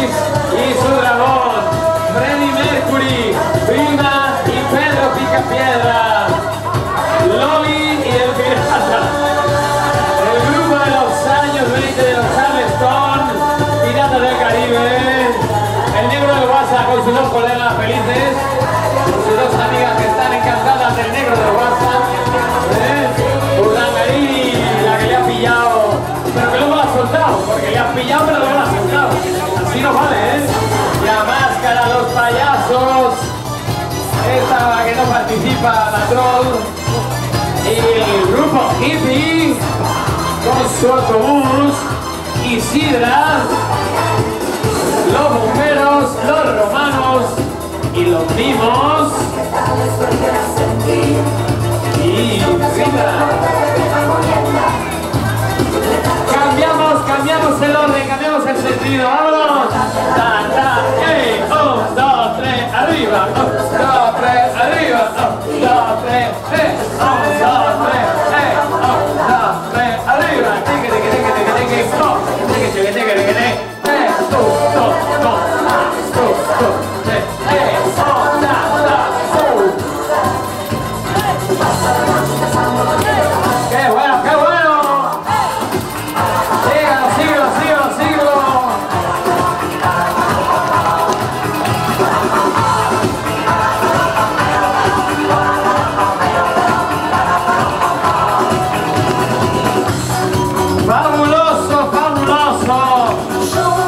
Y su dragón, Freddie Mercury, Vilma y Pedro Picapiedra, Loli y el Pirata, el grupo de los años 20 de los Charleston, Pirata del Caribe, el negro de WhatsApp con sus dos colegas felices, con sus dos amigas que no participa, la el grupo hippie con su autobús, Isidra, los bomberos, los romanos y los mimos. Y. Cambiamos, cambiamos el orden, cambiamos el sentido. ¡Vámonos! Ta, un, dos, tres, arriba. salsa. 怎？